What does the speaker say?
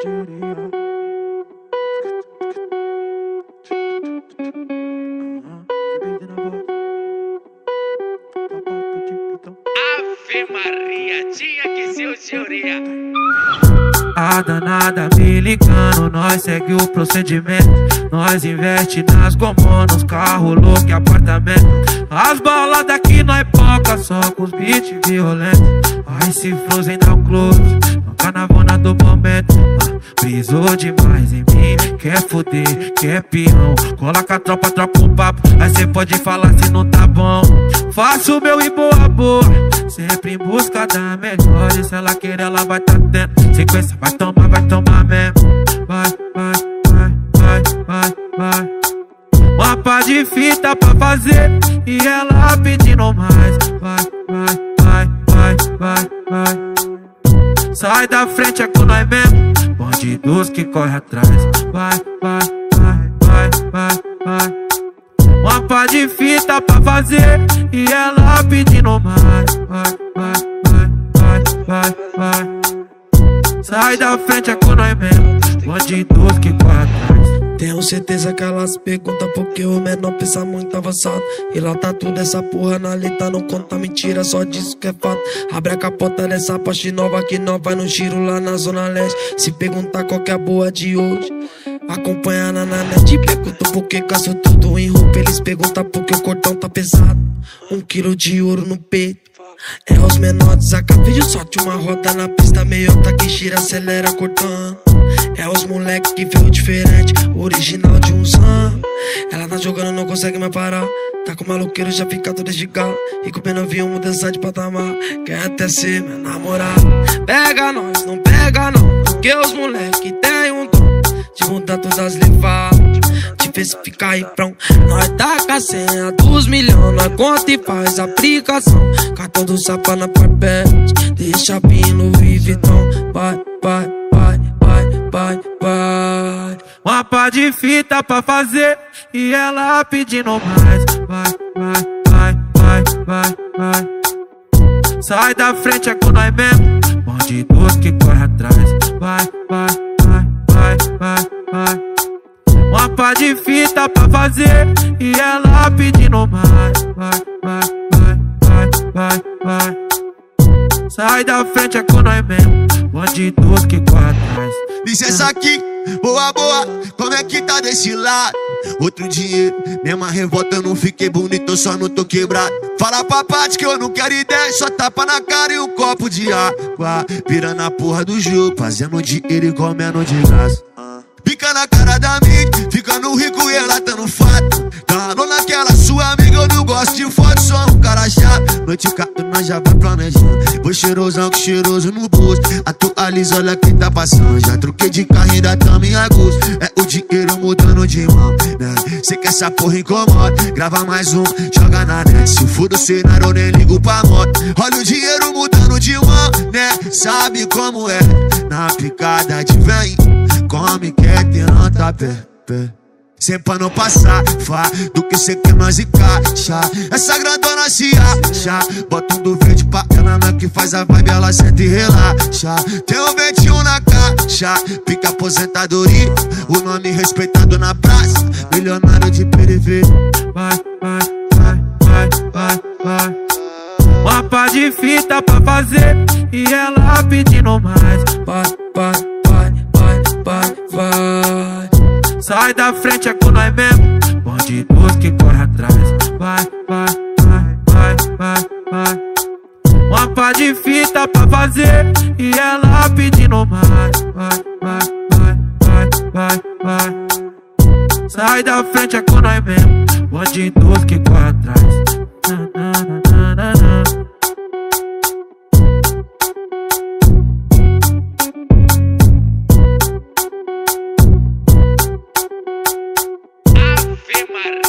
A danada me ligando, nós segue o procedimento. Nós investe nas gomos, nos carros, louco e apartamento. As balas daqui nós poca, só com os beats violentos. Ai, se Frozen dá um close, no carnavona do momento. Brisou demais em mim, quer foder, quer peão. Coloca a tropa, troca o papo. Aí cê pode falar se não tá bom. Faço meu e boa, boa. Sempre em busca da melhor. E se ela querer, ela vai tá tendo. Sequência, vai tomar, vai tomar mesmo. Vai, vai, vai, vai, vai, vai. Mapa de fita pra fazer. E ela pedindo mais. Vai, vai, vai, vai, vai, vai. Sai da frente, é com nós mesmo. Bandidos que corre atrás. Vai, vai, vai, vai, vai, vai. Mapa de fita pra fazer E ela pedindo mais Vai, vai, vai, vai, vai, vai Sai da frente, é com nós mesmo Bandidos que corre atrás tenho certeza que elas perguntam porque o menor pensa muito avançado. E lá tá tudo essa porra na letra, não conta mentira, só diz que é fato. Abre a capota dessa Porsche nova que nós vai no giro lá na Zona Leste. Se perguntar qual que é a boa de hoje, acompanha na net. Pergunto por que tudo em roupa, eles perguntam por que o cordão tá pesado. Um quilo de ouro no peito. É os menores, acabei de sorte uma roda na pista meiota que gira, acelera, cortando. É os moleque que veio diferente, original de um zan. Ela tá jogando, não consegue mais parar. Tá com maloqueiro, já fica todo estigado. E com avião, mudança de patamar. Quer até ser meu namorado. Pega nós, não pega não. Porque os moleque tem um dom de mudar todas as levadas. De especificar e pronto. Nós tá com a senha dos milhões. Nós conta e faz aplicação. Cartão do sapa na parpete. Deixa pino e Vitão. Vai, vai, Mapa de fita pra fazer. E ela pedindo mais. Vai, vai, vai, vai, vai, vai. Sai da frente, é com nós mesmo. Bandidos que corre atrás. Vai, vai, vai, vai, vai, vai. Mapa de fita pra fazer. E ela pedindo mais. Vai, vai, vai, vai, vai, vai. Sai da frente, é com nós mesmo. Bandidos que corre atrás. Licença aqui, boa, boa, como é que tá desse lado? Outro dinheiro, mesma revolta, eu não fiquei bonito, só não tô quebrado. Fala pra parte que eu não quero ideia, só tapa na cara e um copo de água. Virando a porra do jogo, fazendo dinheiro e comendo de graça. Fica na cara da mídia, ficando rico e ela tá fato. Tá naquela sua amiga, eu não gosto de Noite cato, nós já vai planejando. Vou cheirosão que cheiroso no bolso. Atualiza, olha quem tá passando. Já troquei de carro, ainda tamo em agosto. É o dinheiro mudando de mão, né? Cê que essa porra incomoda. Grava mais um, joga na net. Se for do cenário, nem ligo pra moto. Olha o dinheiro mudando de mão, né? Sabe como é? Na picada de vem, come, quer ter nota pé, pé. Sempre pra não passar, fá do que cê quer mais encaixa. Essa grandona se acha, bota um do verde pra ela na que faz a vibe, ela sente e relaxa. Tem um 21 na caixa, pica aposentadoria. O nome respeitado na praça, milionário de periferia. Vai, vai, vai, vai, vai, vai. Mapa de fita pra fazer E ela pedindo mais Vai, vai, vai, vai, vai, vai. Sai da frente, é com nós mesmo. Bandidos que corre atrás. Vai, vai, vai, vai, vai, vai. Mapa de fita pra fazer E ela pedindo mais. Vai, vai, vai, vai, vai, vai. Sai da frente, é com nós mesmo. Bandidos que corre atrás Neymar.